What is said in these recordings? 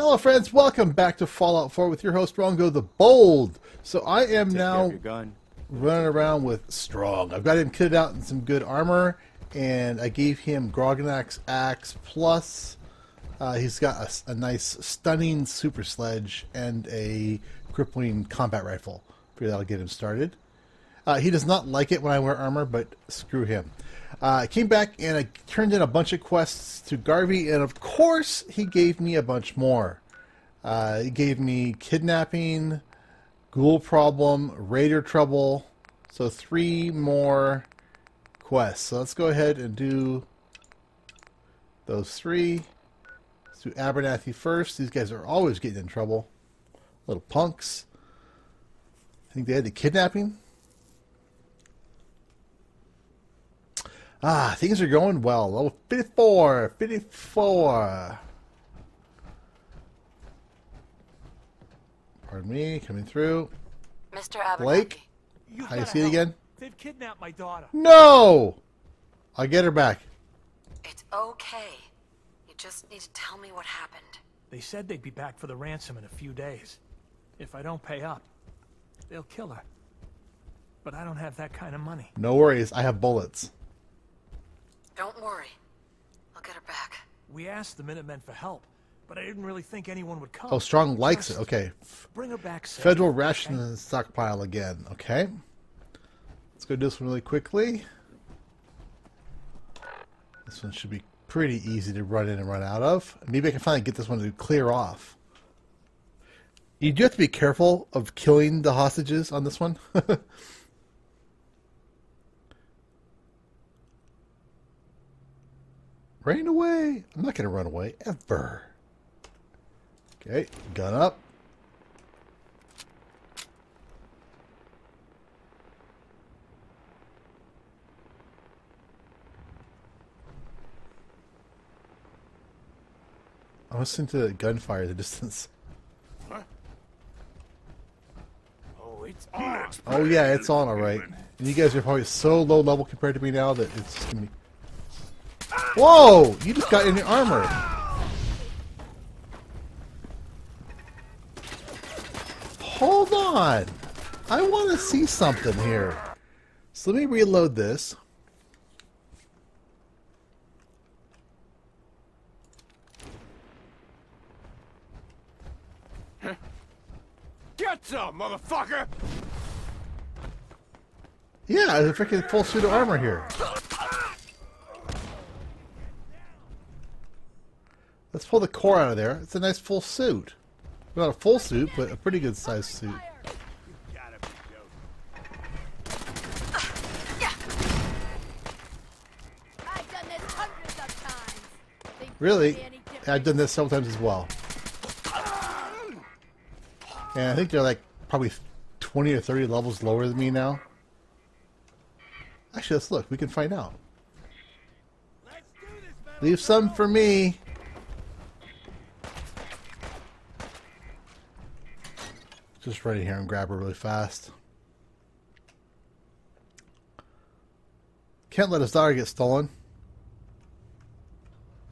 Hello, friends. Welcome back to Fallout 4 with your host, Rongo the Bold. So I am Take now running around with Strong. I've got him kitted out in some good armor, and I gave him Grognak's axe plus. Uh, He's got a nice, stunning super sledge and a crippling combat rifle. Figure that'll get him started. Uh, he does not like it when I wear armor, but screw him. Uh, I came back and I turned in a bunch of quests to Garvey, and of course, he gave me a bunch more. Uh, he gave me kidnapping, ghoul problem, raider trouble. So three more quests. So let's go ahead and do those three. Let's do Abernathy first. These guys are always getting in trouble. Little punks. I think they had the kidnapping. Ah, things are going well. Level 54, 54. Pardon me, coming through. Mr. Abernathy. Blake? You How you gotta see it again? They've kidnapped my daughter. No! I'll get her back. It's okay. You just need to tell me what happened. They said they'd be back for the ransom in a few days. If I don't pay up, they'll kill her. But I don't have that kind of money. No worries, I have bullets. Don't worry. I'll get her back. We asked the Minutemen for help, but I didn't really think anyone would come. Oh, Strong likes Just it. Okay. Bring her back safe. Federal okay? ration stockpile again. Okay. Let's go do this one really quickly. This one should be pretty easy to run in and run out of. Maybe I can finally get this one to clear off. You do have to be careful of killing the hostages on this one. Running away. I'm not going to run away ever. Okay, gun up. I'm listening to gunfire in the distance. Oh, it's on. Oh yeah, it's on all right. And you guys are probably so low level compared to me now that it's just gonna be. Whoa! You just got in your armor. Hold on. I want to see something here. So let me reload this. Get some, motherfucker! Yeah, there's a freaking full suit of armor here. Let's pull the core out of there. It's a nice full suit. Not a full suit, but a pretty good sized suit. Really? I've done this several times as well. And I think they're like probably 20 or 30 levels lower than me now. Actually, let's look. We can find out. Leave some for me. Just run in here and grab her really fast. Can't let his daughter get stolen.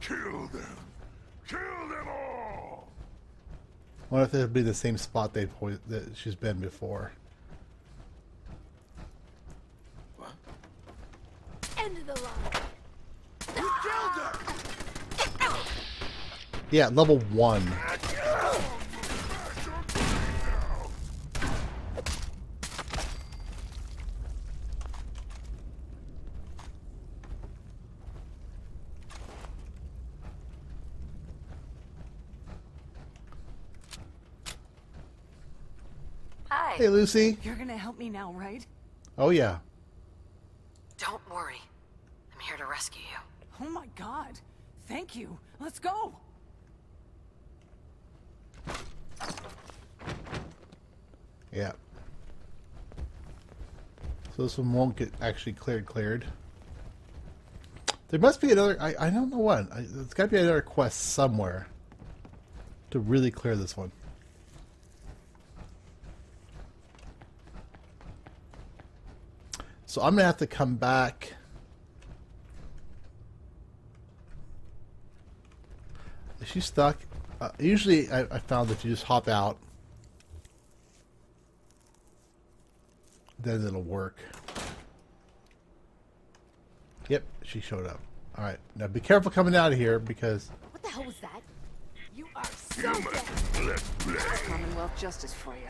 Kill them! Kill them all! Wonder if it'll be the same spot they po- that she's been before. End of the line. You killed her! Yeah, level one. Hey, Lucy. You're gonna help me now, right? Oh yeah. Don't worry. I'm here to rescue you. Oh my god. Thank you. Let's go. Yeah. So this one won't get actually cleared. Cleared. There must be another. I, I don't know what. I, there's got to be another quest somewhere to really clear this one. So I'm gonna have to come back. Is she stuck? Uh, usually, I, I found that you just hop out, then it'll work. Yep, she showed up. All right, now be careful coming out of here because What the hell was that? You are so Human dead. flesh blade. Commonwealth justice for you.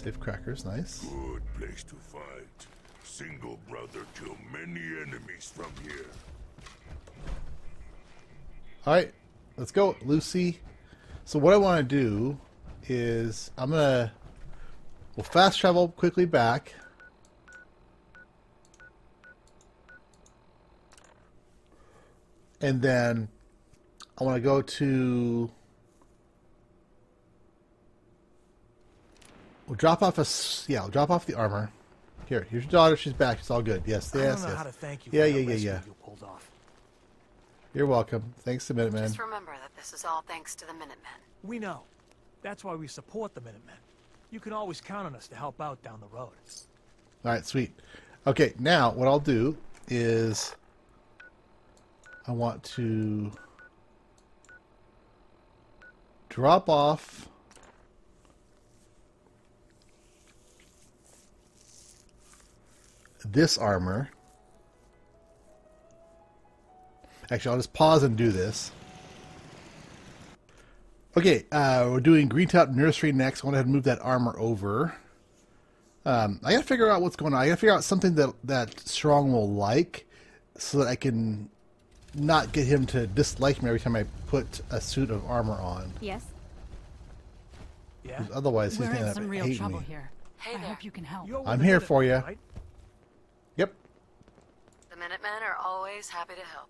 Safe crackers, nice. Good place to fight. Single brother kill many enemies from here. All right, let's go, Lucy. So what I want to do is I'm gonna we'll fast travel quickly back. And then I want to go to We'll drop off a s- yeah, we'll drop off the armor. Here, here's your daughter. She's back. It's all good. Yes, I yes, don't know yes. how to thank you yeah, for yeah, yeah, yeah. You pulled off. You're welcome. Thanks to Minutemen. Just remember that this is all thanks to the Minutemen. We know. That's why we support the Minutemen. You can always count on us to help out down the road. All right, sweet. Okay, now what I'll do is I want to drop off this armor. Actually, I'll just pause and do this. Okay, uh, we're doing Green Top Nursery next. I want to move that armor over. Um, I gotta figure out what's going on. I gotta figure out something that that Strong will like, so that I can not get him to dislike me every time I put a suit of armor on. Yes. Yeah? Otherwise, he's We're gonna in some real hating trouble me. here. Hey I there. hope you can help. You're I'm here for you. Right? Yep. The Minutemen are always happy to help.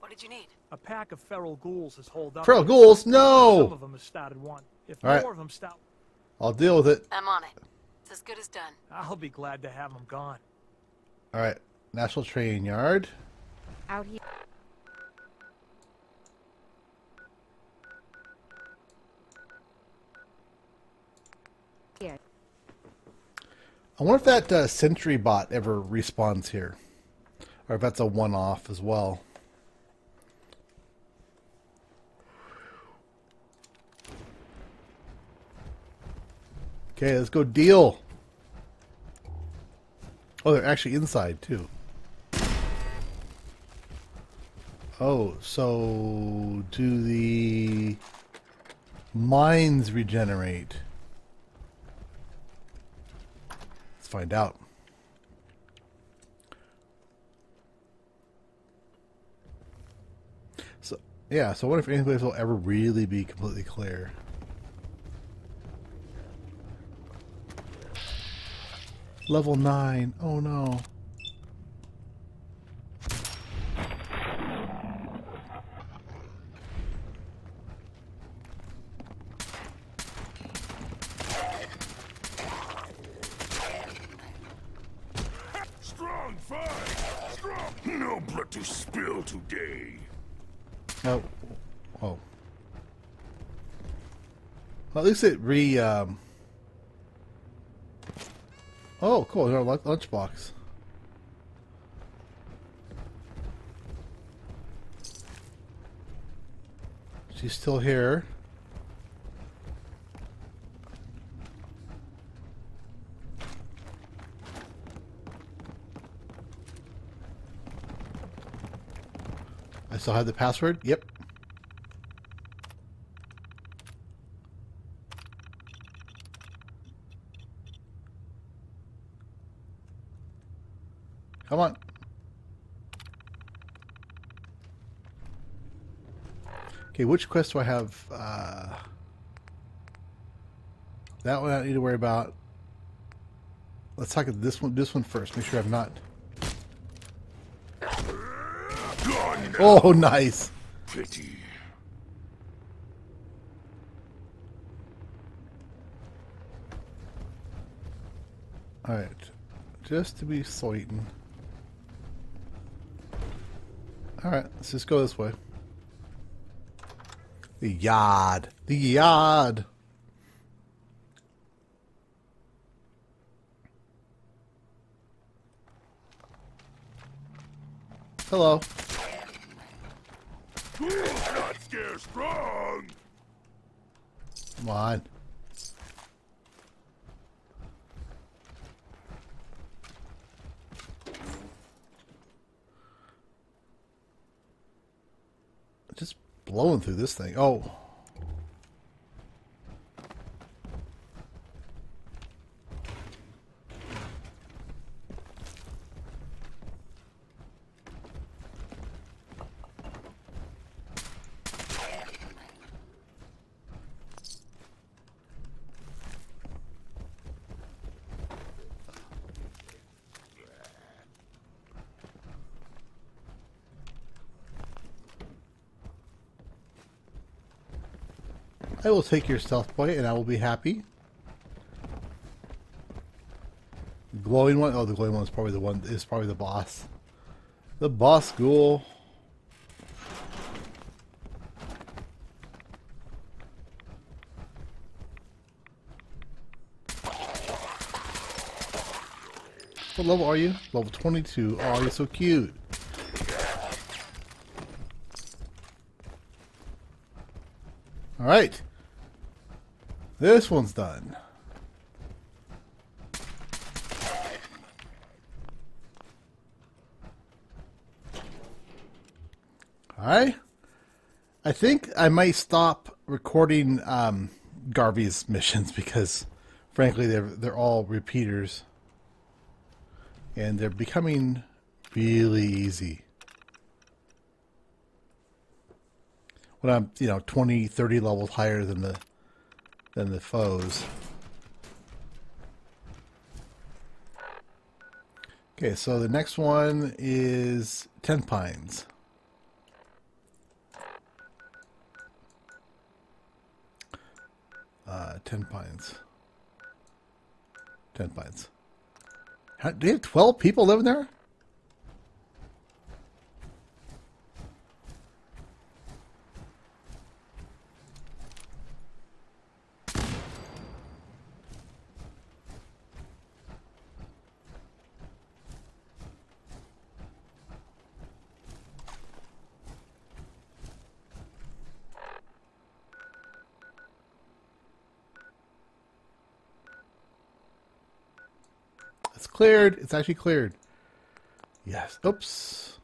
What did you need? A pack of feral ghouls has holed up. Feral here. ghouls? Some No. of them have started one. If All right. more of them start, I'll deal with it. I'm on it. It's as good as done. I'll be glad to have them gone. All right. National Train Yard. Out here. Here. I wonder if that uh, Sentry bot ever respawns here, or if that's a one-off as well. Okay, let's go deal. Oh, they're actually inside too. Oh, so do the mines regenerate? Let's find out. So yeah, so wonder if any place will ever really be completely clear. Level nine. Oh no. Strong fight! Strong! No blood to spill today. Oh, oh. Well, at least it re. Um... Oh, cool! Lunch- lunchbox. She's still here. I still have the password. Yep. Come on. Okay, which quest do I have? Uh, that one I don't need to worry about. Let's talk about this one. This one first. Make sure I'm not. Oh, nice. Pity. All right, just to be certain. All right, let's just go this way. The yard, the yard. Hello. Tools not scare strong. Come on. Just blowing through this thing. Oh. I will take your stealth point and I will be happy. Glowing one? Oh, the glowing one is probably the one is probably the boss. The boss ghoul. What level are you? Level 22. Oh, you're so cute. Alright. This one's done. Alright. I think I might stop recording um, Garvey's missions because, frankly, they're they're all repeaters, and they're becoming really easy. When I'm, you know, 20, 30 levels higher than the than the foes. Okay, so the next one is Ten Pines. Uh, Ten Pines. Ten Pines. How, do you have 12 people living there? It's cleared. It's actually cleared. Yes. Oops.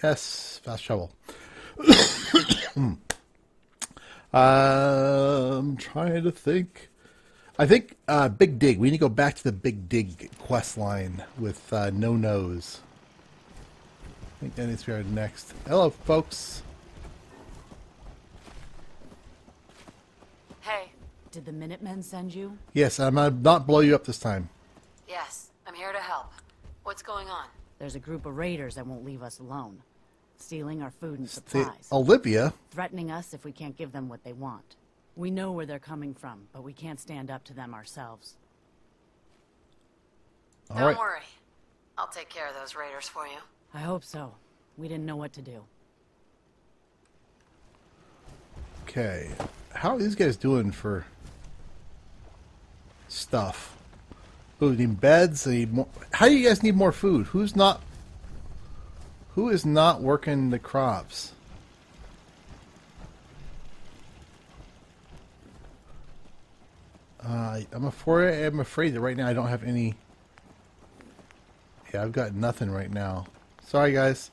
Yes. Fast travel. I'm trying to think. I think uh, Big Dig. We need to go back to the Big Dig quest line with uh, No Nose. I think that needs to be our next. Hello, folks. Hey, Did the Minutemen send you? Yes, I'm gonna not blow you up this time. yes, I'm here to help. What's going on? There's a group of raiders that won't leave us alone. Stealing our food and The, supplies. Olivia. Threatening us if we can't give them what they want. We know where they're coming from, but we can't stand up to them ourselves. All Don't right. worry. I'll take care of those raiders for you. I hope so. We didn't know what to do. Okay. How are these guys doing for stuff? We need beds. They need more. How do you guys need more food? Who's not? Who is not working the crops? Uh, I'm afraid. I'm afraid that right now I don't have any. Yeah, I've got nothing right now. Sorry, guys.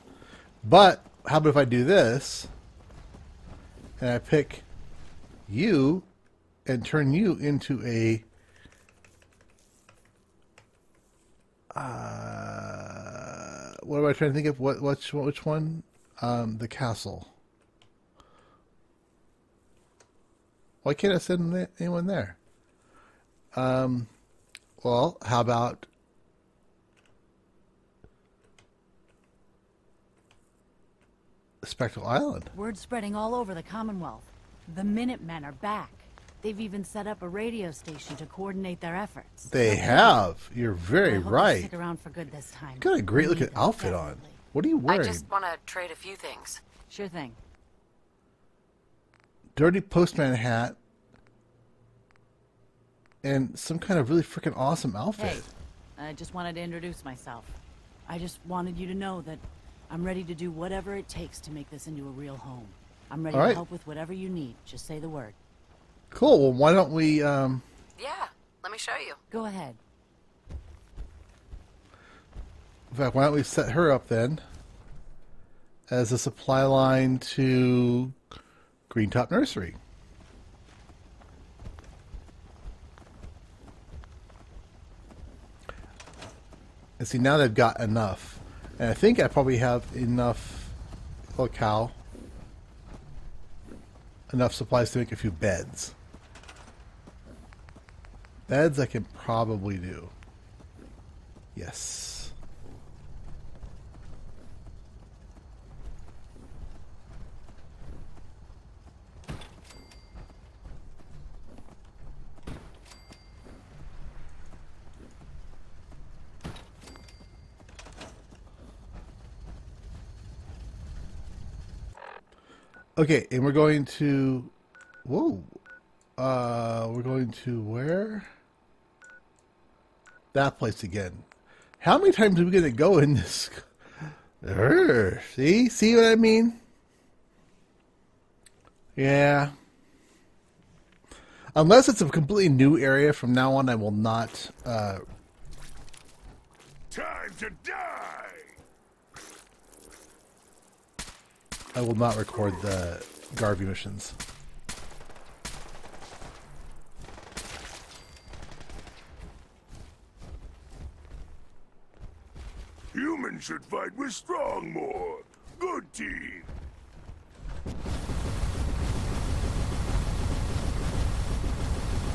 But how about if I do this? and I pick you and turn you into a uh, what am I trying to think of? What which which one? Um, the castle. Why can't I send anyone there? Um, well, how about Spectacle Island? Word spreading all over the Commonwealth. The Minutemen are back. They've even set up a radio station to coordinate their efforts. They Okay. have. You're I very hope right. Stick around for good this time. Got a great looking need them outfit on. What are you wearing? I just want to trade a few things. Sure thing. Dirty postman hat and some kind of really freaking awesome outfit. Hey, I just wanted to introduce myself. I just wanted you to know that I'm ready to do whatever it takes to make this into a real home. I'm ready All right. to help with whatever you need. Just say the word. Cool. Well, why don't we? Um, Yeah, let me show you. Go ahead. in fact, why don't we set her up then as a supply line to Green Top Nursery? And see, now they've got enough. And I think I probably have enough locale, enough supplies to make a few beds. Beds I can probably do. Yes. Okay, and we're going to. Whoa. Uh, we're going to where? That place again. How many times are we going to go in this? Urgh. See? See what I mean? Yeah. Unless it's a completely new area, from now on I will not. Uh, Time to die! I will not record the Garvey missions. Should fight with strong more. Good team.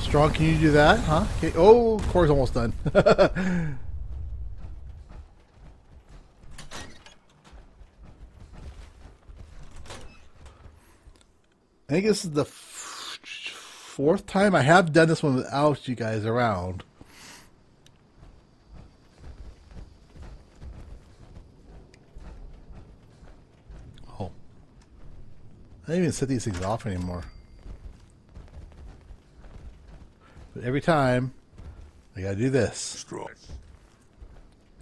Strong, can you do that? Huh? Okay. Oh, core's almost done. I think this is the fourth time I have done this one without you guys around. I don't even set these things off anymore. But every time, I gotta do this. Strong.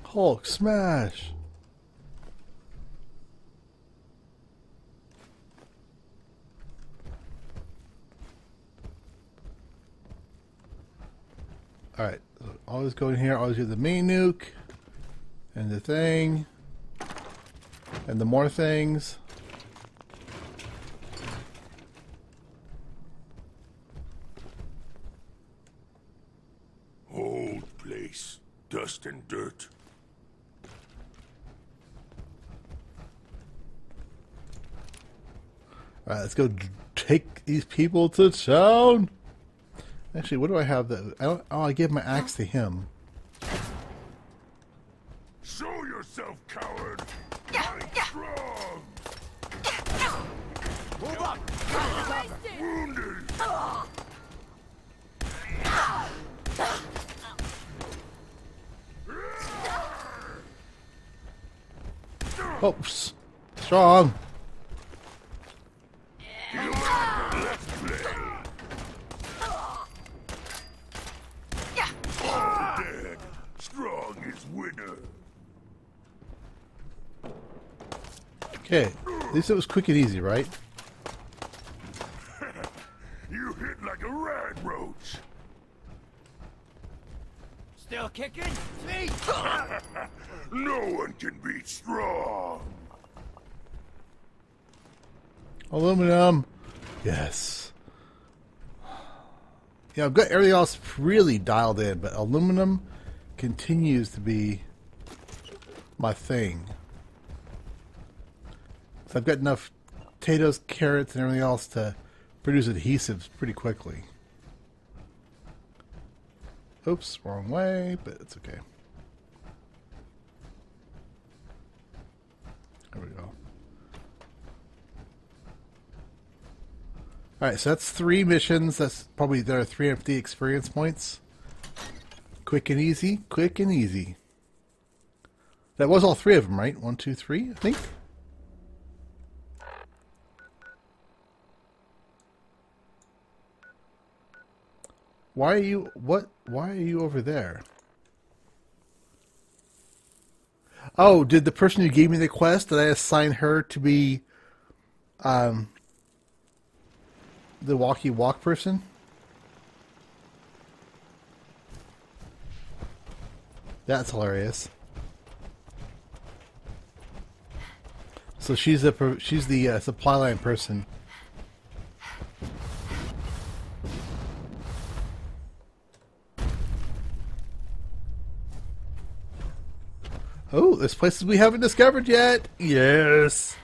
Hulk smash! Alright, so always go in here, always do the main nuke, and the thing, and the more things. Old place. Dust and dirt. Alright, let's go take these people to town. Actually, what do I have that? I don't, oh, I gave my axe to him. Show yourself, coward! Yeah, I'm yeah. strong! Wasted. Wounded! Oops. Strong. Let's play! Yeah. All dead. Strong is winner. Okay. At least it was quick and easy, right? You hit like a radroach. Still kicking? Sweet! No one can beat strong. Aluminum. Yes. Yeah, I've got everything else really dialed in, but aluminum continues to be my thing. So I've got enough potatoes, carrots, and everything else to produce adhesives pretty quickly. Oops, wrong way, but it's okay. There we go. Alright, so that's three missions. That's probably there are three empty experience points. Quick and easy, quick and easy. That was all three of them, right? One, two, three, I think. Why are you what why are you over there? Oh, did the person who gave me the quest, did I assign her to be um the walkie walk person? That's hilarious. So she's a she's the uh, supply line person. Oh, there's places we haven't discovered yet. Yes.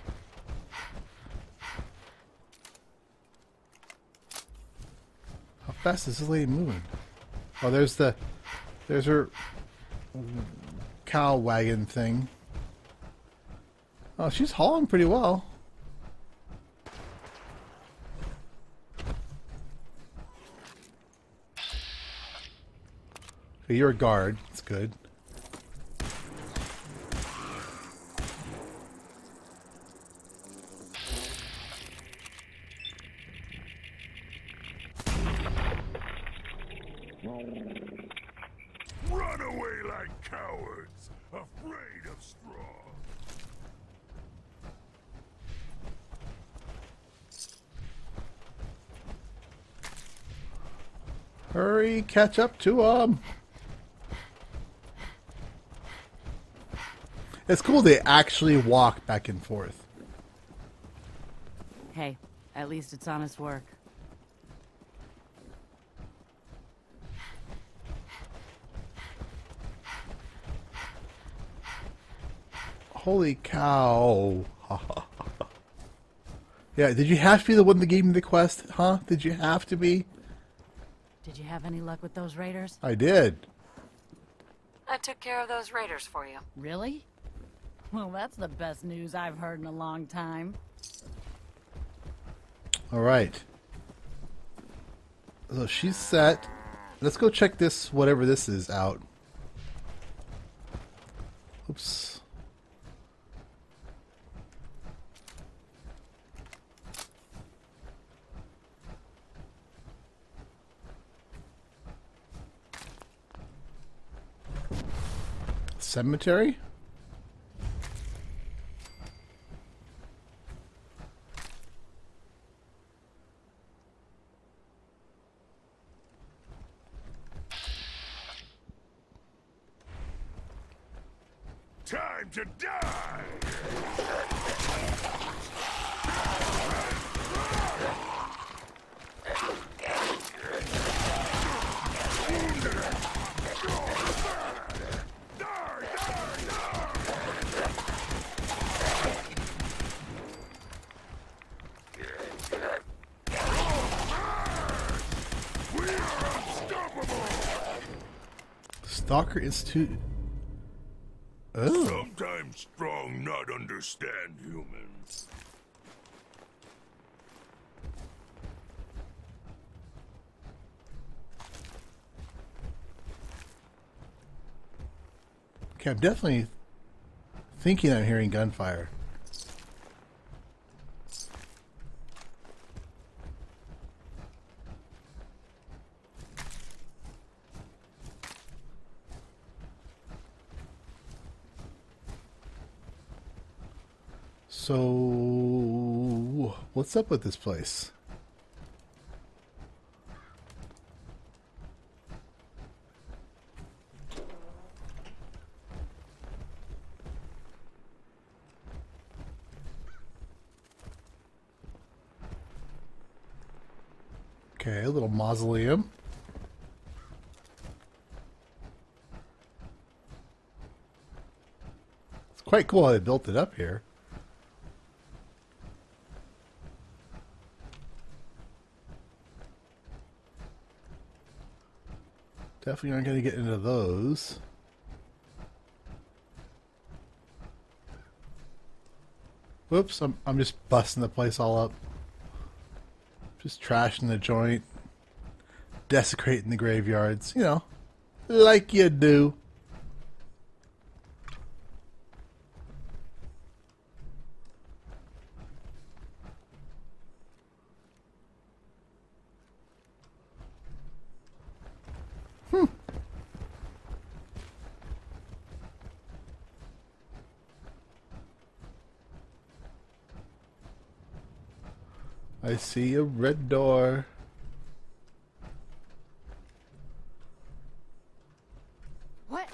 How fast is this lady moving? Oh, there's the there's her cow wagon thing. Oh, she's hauling pretty well. Okay, you're a guard. That's good. Run away like cowards, afraid of straw. Hurry, catch up to them. It's cool they actually walk back and forth. Hey, at least it's honest work. Holy cow. yeah, did you have to be the one that gave me the quest, huh? Did you have to be? Did you have any luck with those raiders? I did. I took care of those raiders for you. Really? Well, that's the best news I've heard in a long time. All right. So she's set. Let's go check this, whatever this is, out. Oops. Cemetery? Time to die! Stalker Institute. Oh. Sometimes strong not understand humans. Okay, I'm definitely thinking I'm hearing gunfire. So, what's up with this place? Okay, a little mausoleum. It's quite cool how they built it up here. Definitely aren't going to get into those. Whoops, I'm, I'm just busting the place all up. Just trashing the joint. Desecrating the graveyards. You know, like you do. I see a red door. What?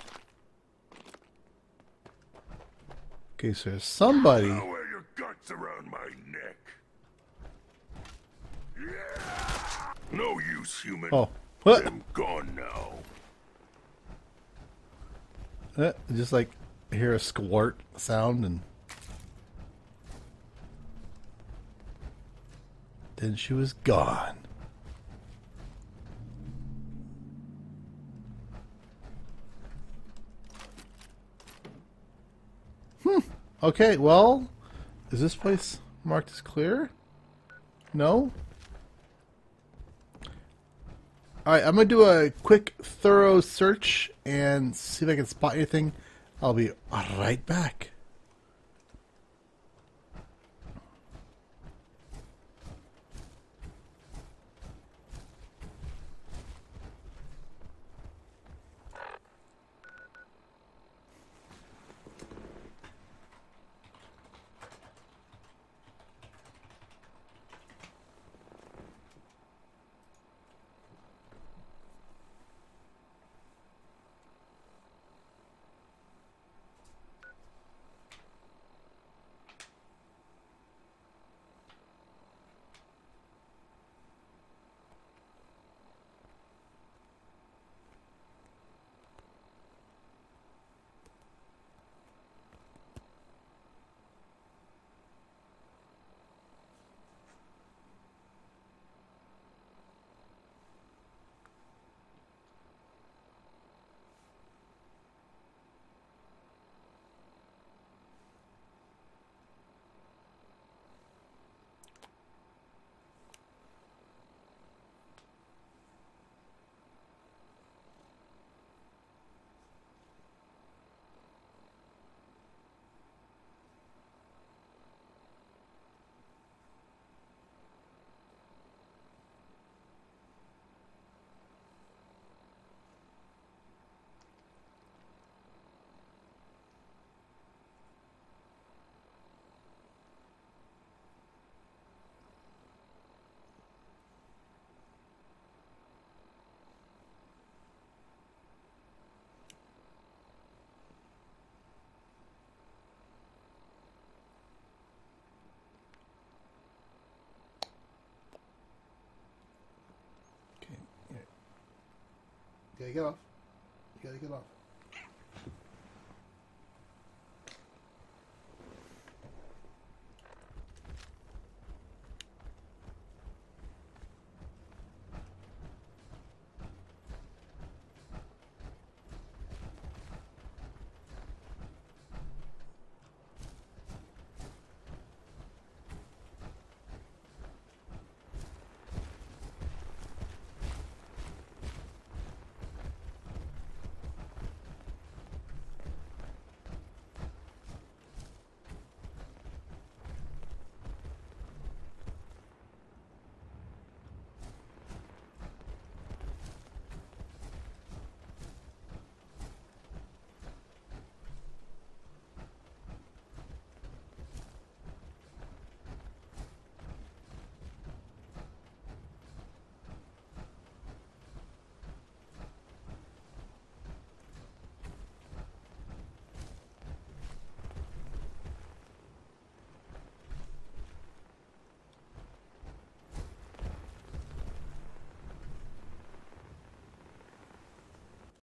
Okay, so there's somebody. I'll wear your guts around my neck. Yeah! No use, human. Oh, what? I'm gone now. Uh, just like hear a squirt sound and then she was gone. Hmm. Okay, well, is this place marked as clear? No? Alright, I'm gonna do a quick, thorough search and see if I can spot anything. I'll be right back. Gotta get off. You gotta get off.